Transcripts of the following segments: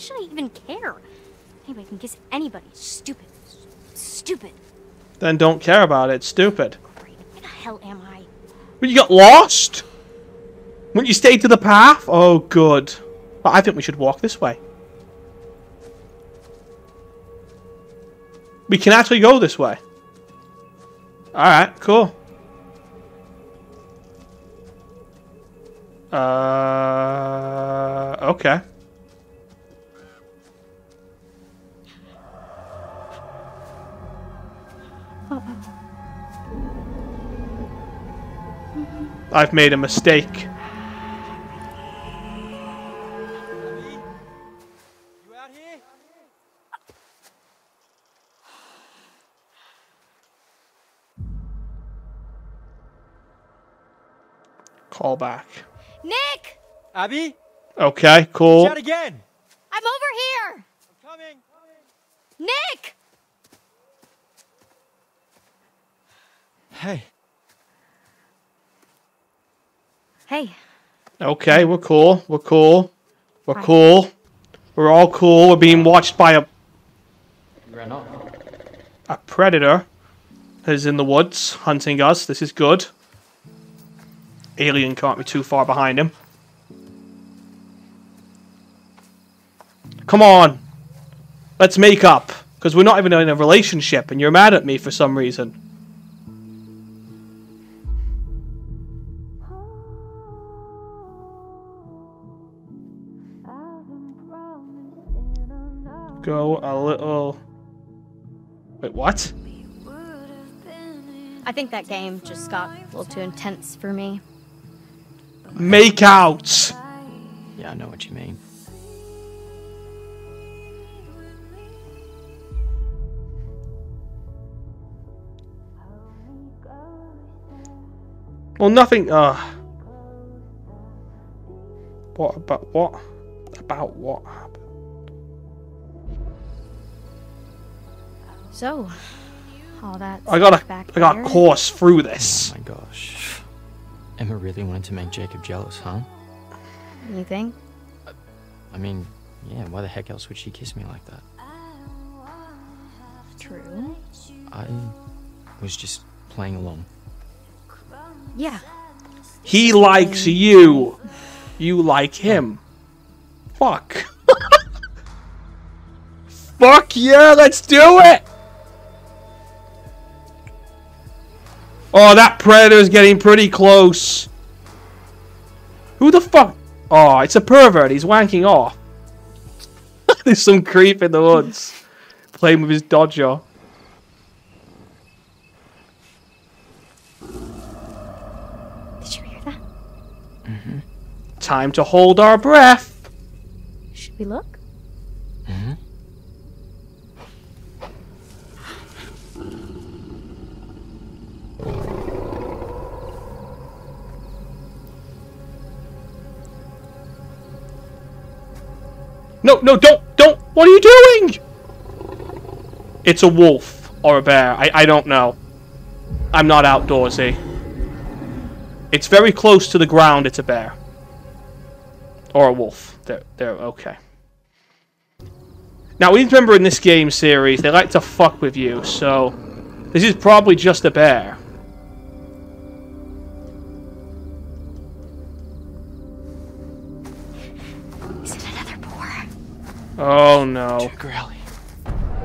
why should I even care? Anybody can kiss anybody. Stupid. Stupid. Then don't care about it. Stupid. Great. Where the hell am I? But you got lost? Wouldn't you stay to the path? Oh, good. But I think we should walk this way. We can actually go this way. Alright, cool. Uh, okay. I've made a mistake. You out here? Call back. Nick! Abby? Okay, cool. Shout again! I'm over here! I'm coming! Nick! Hey. Hey. Okay, we're cool. We're cool. We're Hi. cool. We're all cool. We're being watched by a Ran a predator that is in the woods hunting us. This is good. Alien can't be too far behind him. Come on. Let's make up. Because we're not even in a relationship and you're mad at me for some reason. Go a little... Wait, what? I think that game just got a little too intense for me. Make out! Yeah, I know what you mean. Well, nothing. Uh. What about what? About what So, all that I got stuff a, back I got there, a course through this. Oh my gosh. Emma really wanted to make Jacob jealous, huh? You think? I mean, yeah, why the heck else would she kiss me like that? True. I was just playing along. Yeah. He likes you. You like him. Fuck. Fuck yeah, let's do it! Oh, that predator's getting pretty close. Who the fuck? Oh, it's a pervert. He's wanking off. There's some creep in the woods. Playing with his dodger. Did you hear that? Mhm. Time to hold our breath. Should we look? hmm No, no, don't, don't. What are you doing? It's a wolf or a bear. I, I don't know. I'm not outdoorsy. It's very close to the ground. It's a bear. Or a wolf. They're, they're okay. Now, we remember in this game series, they like to fuck with you, so... This is probably just a bear. Oh, no. Growly.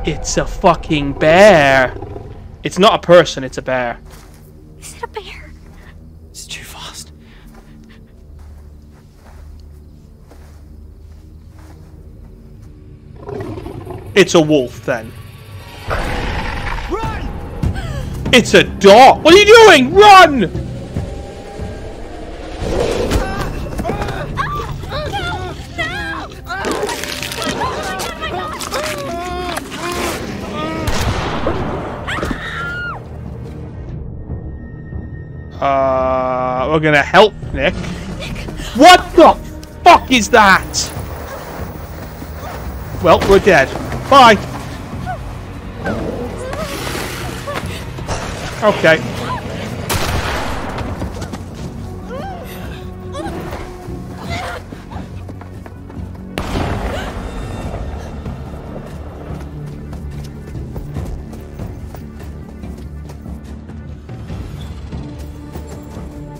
It's a fucking bear. It's not a person, it's a bear. Is it a bear? It's too fast. It's a wolf, then. Run! It's a dog. What are you doing? Run! Uh, we're gonna help Nick. What the fuck is that? Well, we're dead. Bye. Okay.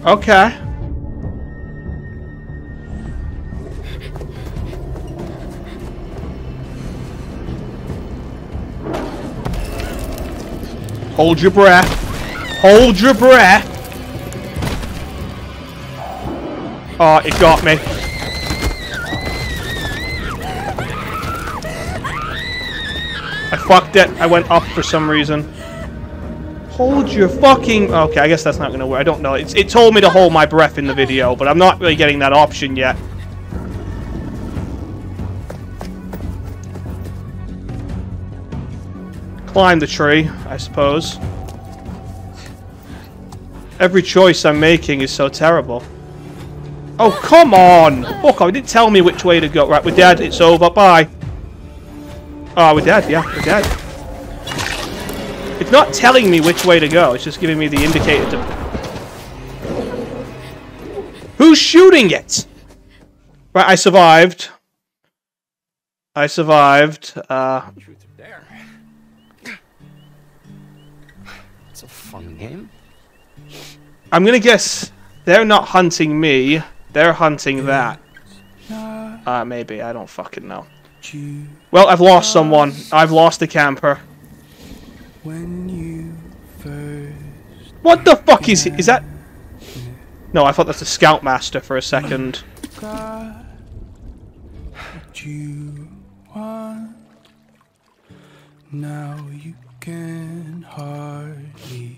Okay. Hold your breath. Hold your breath. Oh, it got me. I fucked it. I went up for some reason. Hold your fucking... Okay, I guess that's not gonna work. I don't know. It's, it told me to hold my breath in the video, but I'm not really getting that option yet. Climb the tree, I suppose. Every choice I'm making is so terrible. Oh, come on! Fuck off, it didn't tell me which way to go. Right, we're dead. It's over. Bye. Oh, we're dead. Yeah, we're dead. It's not telling me which way to go. It's just giving me the indicator to... Who's shooting it? Right, I survived. I survived. Uh, Truth or dare. It's a fun game. I'm gonna guess they're not hunting me. They're hunting that. Uh, maybe. I don't fucking know. Well, I've lost someone. I've lost a camper. When you first What the fuck is is that? No, I thought that's a scoutmaster for a second. what you want, now you can hardly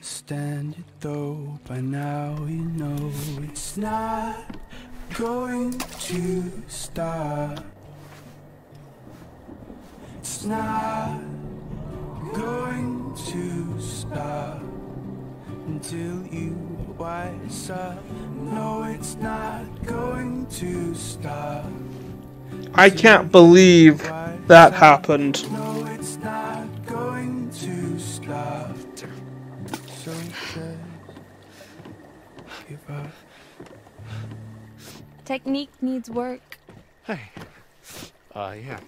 stand it though. By now you know it's not going to stop. It's not going to stop until you wise up. No, it's not going to stop. I can't believe that happened. No, it's not going to stop. So give up. Technique needs work. Hey. Uh, yeah.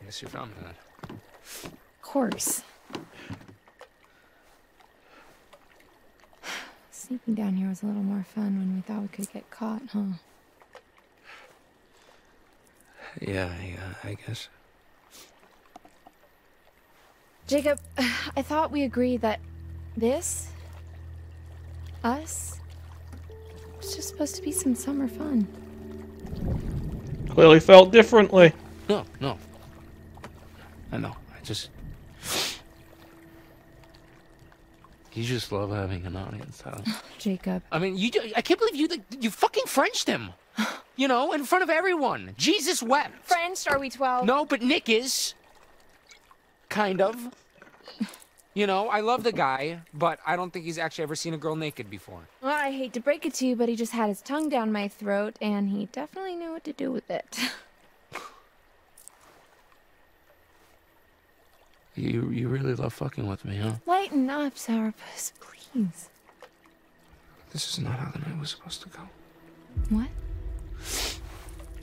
I guess you found that. Of course. Sneaking down here was a little more fun when we thought we could get caught, huh? Yeah, yeah, uh, I guess. Jacob, I thought we agreed that this, us, was just supposed to be some summer fun. Clearly felt differently. No, no. I know. I just. You just love having an audience, huh? Oh, Jacob, I mean, you. I can't believe you. You fucking Frenched him. You know, in front of everyone. Jesus wept. French, are we 12? No, but Nick is. Kind of. You know, I love the guy, but I don't think he's actually ever seen a girl naked before. Well, I hate to break it to you, but he just had his tongue down my throat, and he definitely knew what to do with it. You you really love fucking with me, huh? Lighten up, Sourpuss, please. This is not how the night was supposed to go. What?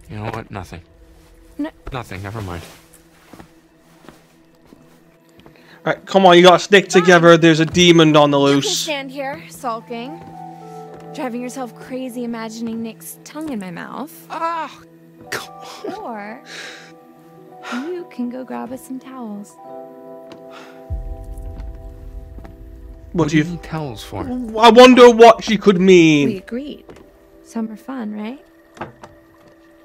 You know what? Nothing. No. Nothing. Never mind. Alright, come on, you gotta stick together. There's a demon on the loose. You can loose. stand here, sulking, driving yourself crazy, imagining Nick's tongue in my mouth. Ah, Come on. Or you can go grab us some towels. What do you? need towels for? I wonder what she could mean. We mean. agreed. Summer fun, right?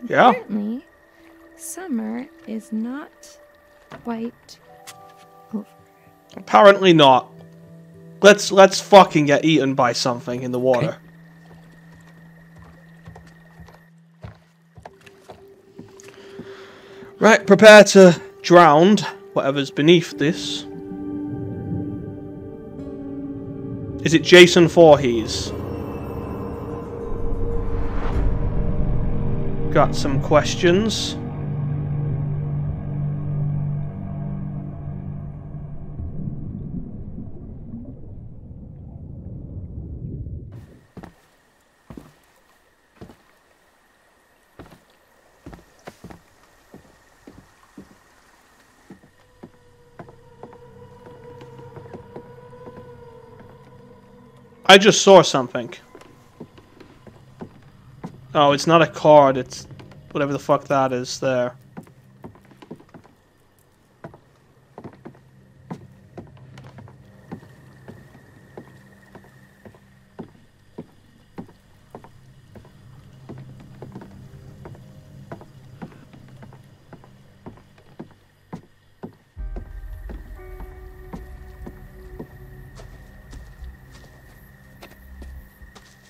Yeah. Apparently, summer is not quite over. Apparently not. Let's let's fucking get eaten by something in the water. Right, prepare to drown whatever's beneath this. Is it Jason Voorhees? Got some questions. I just saw something. Oh, it's not a card, it's whatever the fuck that is there.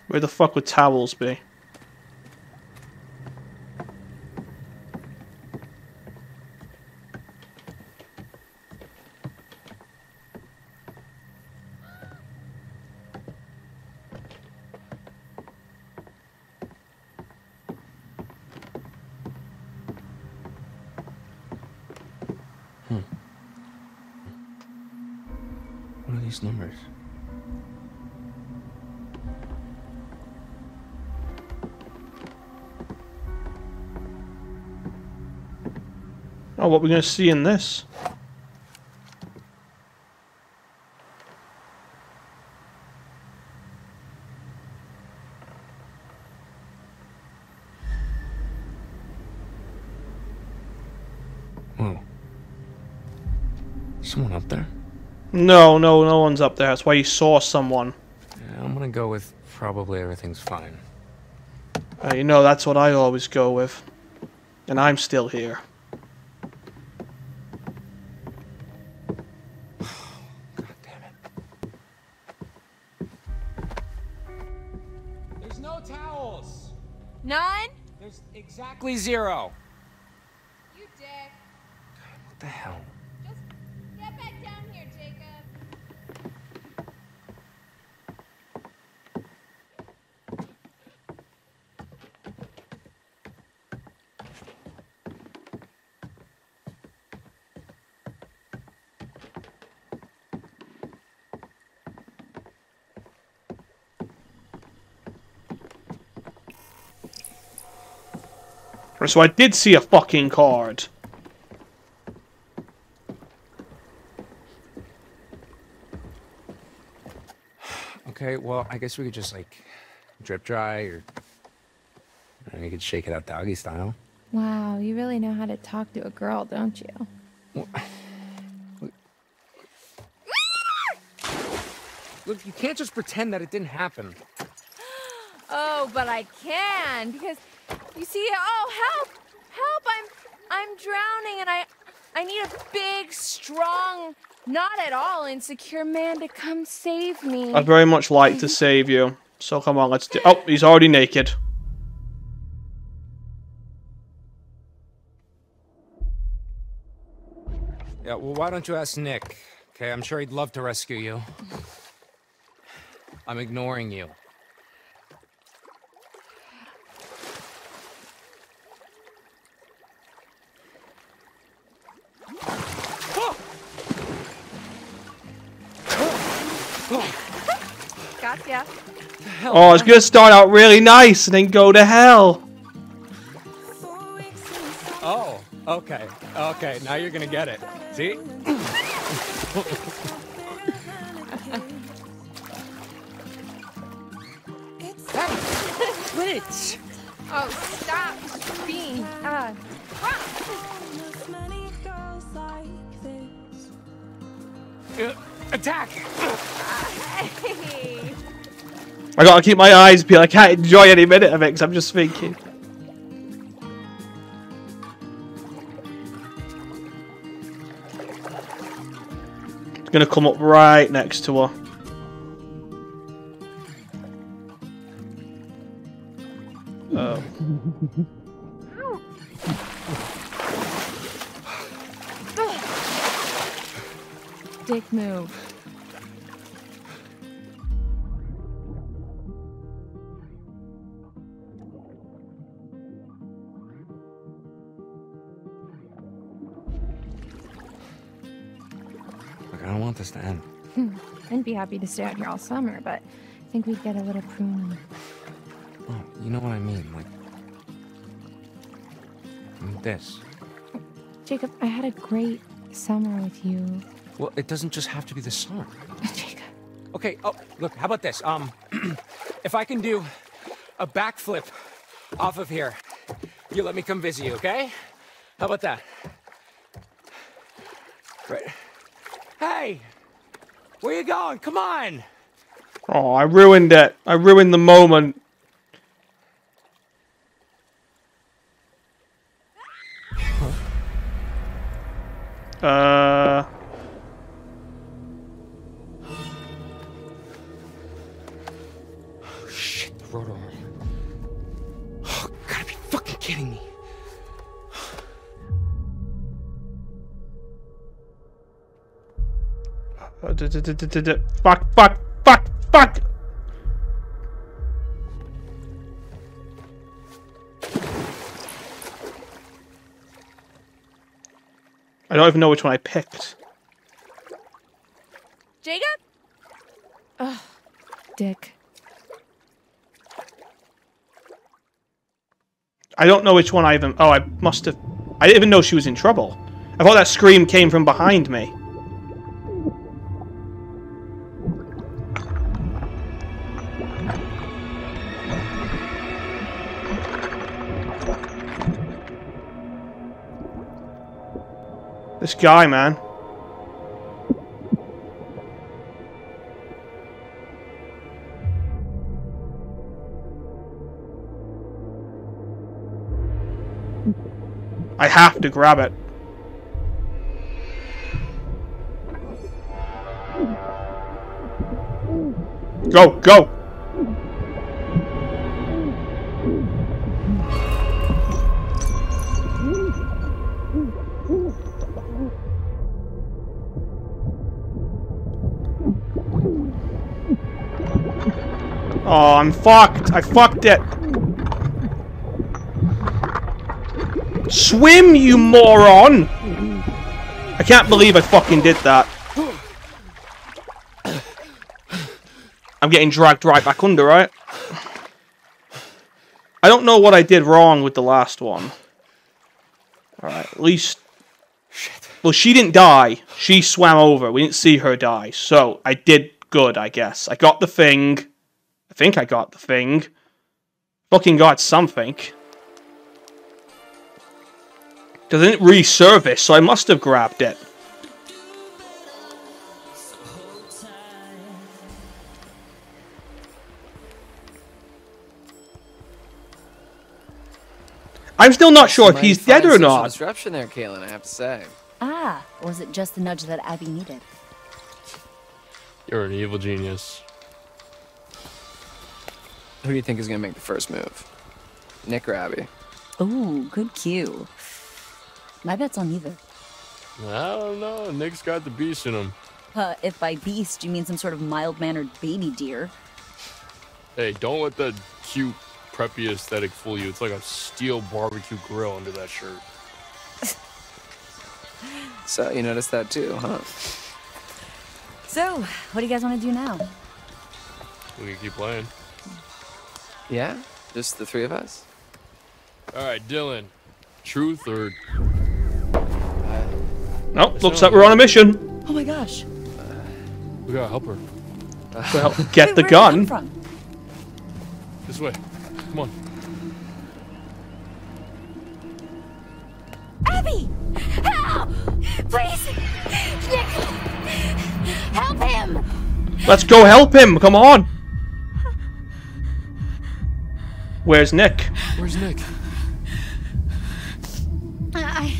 Where the fuck would towels be? Oh, what we're gonna see in this? Whoa. Someone up there? No, no, no one's up there. That's why you saw someone. Yeah, I'm gonna go with probably everything's fine. Uh, you know, that's what I always go with. And I'm still here. 0. You dick. What the hell? So I did see a fucking card. Okay, well, I guess we could just like drip dry or or you could shake it out doggy style. Wow, you really know how to talk to a girl, don't you? Look, you can't just pretend that it didn't happen. Oh, but I can because you see. Oh, help! Help! I'm I'm drowning, and I I need a big, strong, not at all insecure man to come save me. I'd very much like to save you. So come on, let's do. Oh, he's already naked. Yeah, well, why don't you ask Nick? Okay, I'm sure he'd love to rescue you. I'm ignoring you. Gotcha. Oh, it's gonna start out really nice and then go to hell. Oh, okay. Okay, now you're gonna get it. See? Quit! Oh, stop being. Uh, Uh, attack! I gotta keep my eyes peeled. I can't enjoy any minute of it because I'm just thinking. It's gonna come up right next to her. Oh. Dick move. Want this to end. I'd be happy to stay out here all summer, but I think we'd get a little pruny. Oh, you know what I mean, like... This. Jacob, I had a great summer with you. Well, it doesn't just have to be the summer. Jacob. Okay, oh, look, how about this? Um, if I can do a backflip off of here. You let me come visit you, okay? How about that? Right. Hey! Where you going? Come on! Oh, I ruined it. I ruined the moment. Uh. Fuck, fuck, fuck, fuck! I don't even know which one I picked. Jacob? Ugh, Dick. I don't know which one I even. Oh, I must have. I didn't even know she was in trouble. I thought that scream came from behind me. This guy, man. I have to grab it. Go, go! Oh, I'm fucked. I fucked it. Swim, you moron! I can't believe I fucking did that. I'm getting dragged right back under, right? I don't know what I did wrong with the last one. Alright, at least... Shit. Well, she didn't die. She swam over. We didn't see her die. So, I did good, I guess. I got the thing. I think I got the thing. Fucking got something. Because it didn't resurface, so I must have grabbed it. I'm still not sure if he's dead fine or social not. Disruption there, Kaitlyn. I have to say. Ah, or was it just the nudge that Abby needed? You're an evil genius. Who do you think is gonna make the first move? Nick or Abby? Ooh, good cue. My bet's on either. I don't know. Nick's got the beast in him. Uh, if by beast you mean some sort of mild-mannered baby deer. Hey, don't let that cute, preppy aesthetic fool you. It's like a steel barbecue grill under that shirt. So you noticed that too, huh? So, what do you guys want to do now? We can keep playing. Yeah, just the three of us. All right, Dylan. Truth or Nope, looks like we're on a mission. Oh my gosh. we gotta help her. Well, get Wait, the where'd it come gun. from? This way. Come on. Abby! Help! Please! Nick! Help him! Let's go help him. Come on. Where's Nick? Where's Nick? I...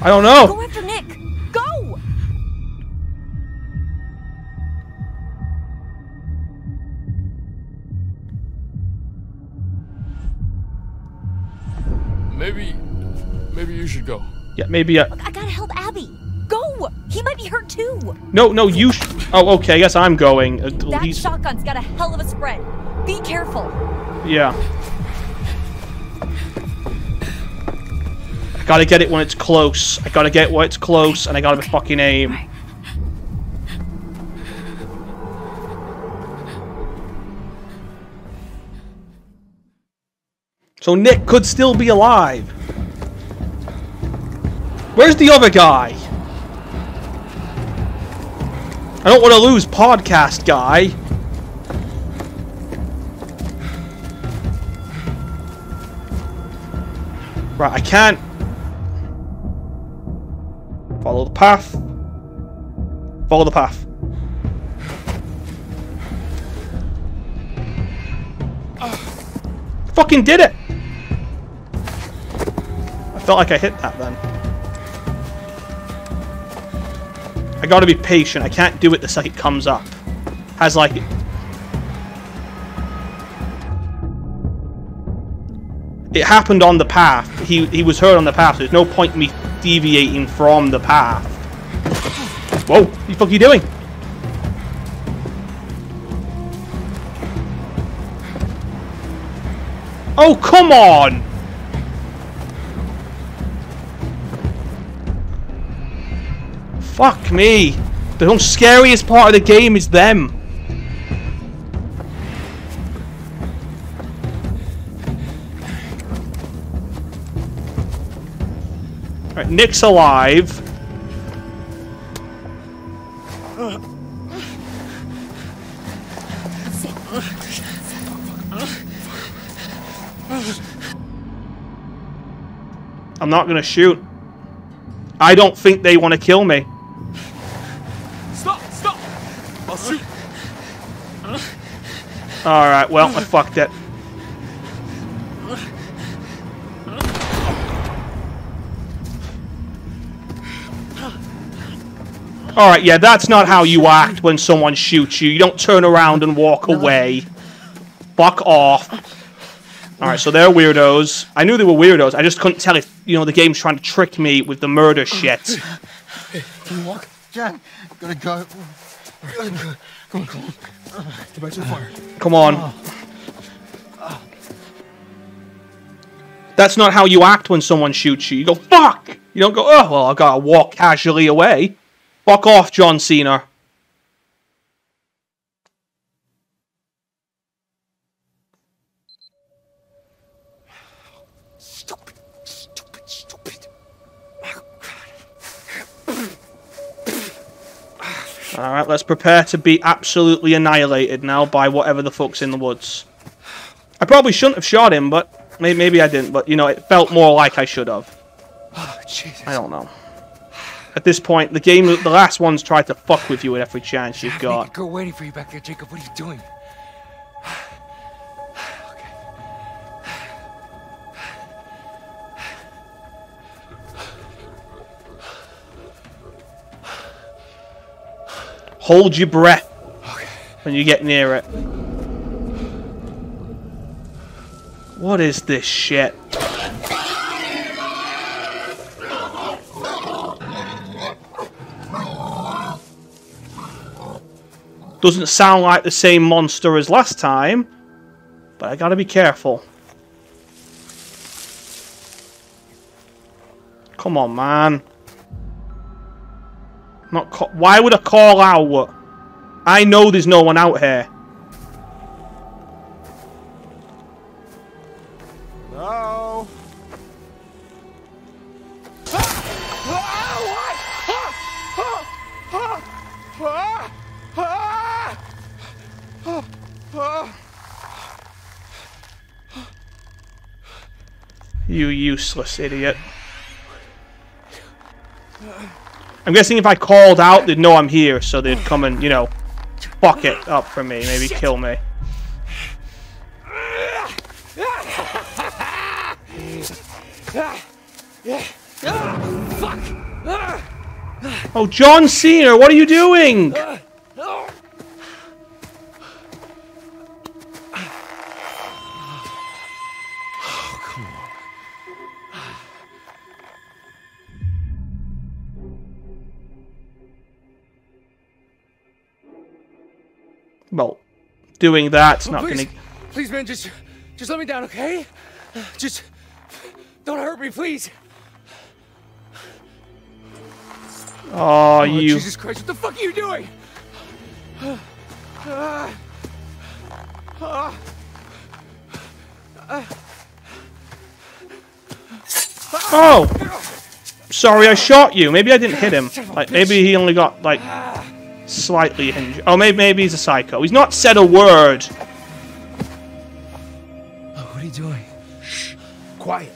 I don't know. Go after Nick! Go! Maybe, maybe you should go. Yeah, maybe. Uh, I gotta help Abby! Go! He might be hurt too! no, no, you. Oh, okay. I guess I'm going. Uh, That shotgun's got a hell of a spread. Be careful. Yeah. I gotta get it when it's close. I gotta get it when it's close, and I gotta fucking aim. So Nick could still be alive. Where's the other guy? I don't want to lose podcast guy. Right, I can't. Follow the path. Follow the path. Fucking did it! I felt like I hit that then. I gotta be patient. I can't do it the second it comes up. Has like... It happened on the path. He, he was hurt on the path. So there's no point in me deviating from the path. Whoa! What the fuck are you doing? Oh, come on! Fuck me. The scariest part of the game is them. Right, Nick's alive. I'm not gonna shoot. I don't think they want to kill me. Stop! Stop! Shoot. Alright, well, I fucked it. Alright, yeah, that's not how you act when someone shoots you. You don't turn around and walk away. Fuck off. Alright, so they're weirdos. I knew they were weirdos. I just couldn't tell if, you know, the game's trying to trick me with the murder shit. Can you walk? Jack, gotta go. Come on, come on. Get back to the fire. Come on. That's not how you act when someone shoots you. You go, fuck! You don't go, oh, well, I gotta walk casually away. Fuck off, John Cena. Alright, let's prepare to be absolutely annihilated now by whatever the fuck's in the woods. I probably shouldn't have shot him, but maybe, maybe I didn't. But, you know, it felt more like I should have. Oh, Jesus. I don't know. At this point, the game, the last one's tried to fuck with you at every chance you've got. girl waiting for you back there, Jacob. What are you doing? Hold your breath when you get near it. What is this shit? Doesn't sound like the same monster as last time, but I gotta be careful. Come on, man. Not Why would I call out? I know there's no one out here. No. You useless idiot. I'm guessing if I called out, they'd know I'm here, so they'd come and, you know, fuck it up for me, maybe kill me. Oh, John Cena, what are you doing? Doing that, that's oh, not please, gonna. please, man, just, just let me down, okay? Just don't hurt me, please. Oh, Oh, you. Jesus Christ! What the fuck are you doing? Oh! Sorry, I shot you. Maybe I didn't hit him. Like, maybe he only got, like, slightly injured. Oh, maybe, maybe he's a psycho. He's not said a word. Oh, what are you doing? Shh. Quiet.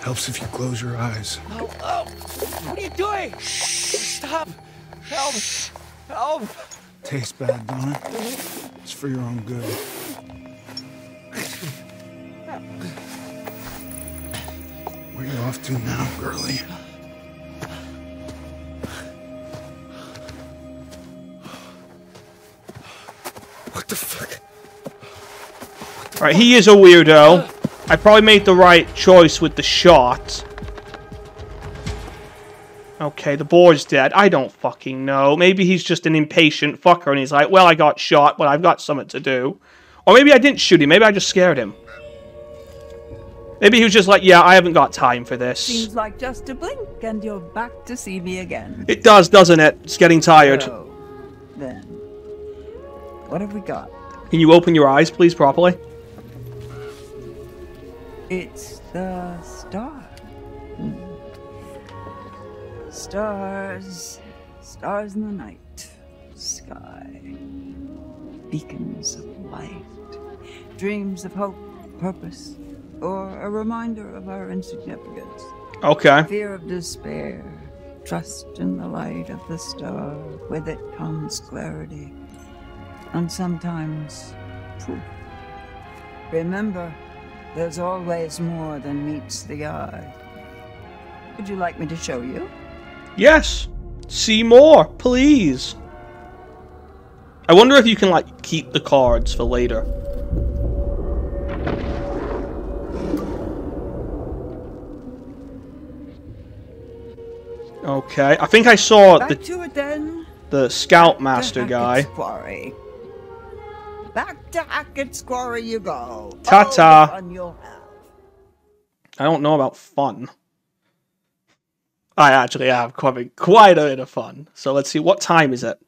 Helps if you close your eyes. Oh, oh. What are you doing? Shh. Stop. Help. Help. Tastes bad, don't it? It's for your own good. Where are you off to now, girlie? What the fuck? Right, he is a weirdo. I probably made the right choice with the shot. Okay, the boar's dead. I don't fucking know. Maybe he's just an impatient fucker and he's like, well, I got shot, but I've got something to do. Or maybe I didn't shoot him. Maybe I just scared him. Maybe he was just like, yeah, I haven't got time for this. Seems like just a blink and you're back to see me again. It does, doesn't it? It's getting tired. So, then, what have we got? Can you open your eyes, please, properly? It's the star. Stars, stars in the night, sky, beacons of light, dreams of hope, purpose, or a reminder of our insignificance. Okay. Fear of despair, trust in the light of the star. With it comes clarity, and sometimes truth. Remember, there's always more than meets the eye. Would you like me to show you? Yes. See more, please. I wonder if you can, like, keep the cards for later. Okay, I think I saw Back the to it then. the Scoutmaster guy. Quarry. Back to Hackett's Quarry you go. Ta-ta. All the fun you'll have. I don't know about fun. I actually have quite, quite a bit of fun. So let's see, what time is it?